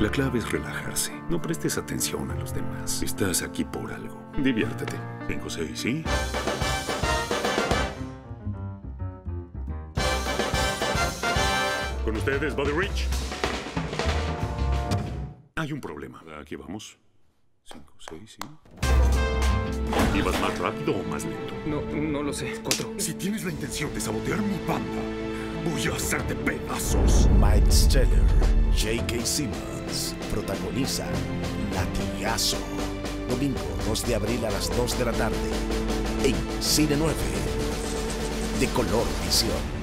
La clave es relajarse. No prestes atención a los demás. Estás aquí por algo. Diviértete. 5, 6, ¿sí? Con ustedes, Buddy Rich. Hay un problema. Aquí vamos. 5, 6, ¿sí? ¿Ibas más rápido o más lento? No, no lo sé. Cuatro. Si tienes la intención de sabotear mi banda, voy a hacerte pedazos. Mike Steller, J.K. Simmons protagoniza Latigazo. Domingo 2 de abril a las 2 de la tarde en Cine 9 de Color Visión.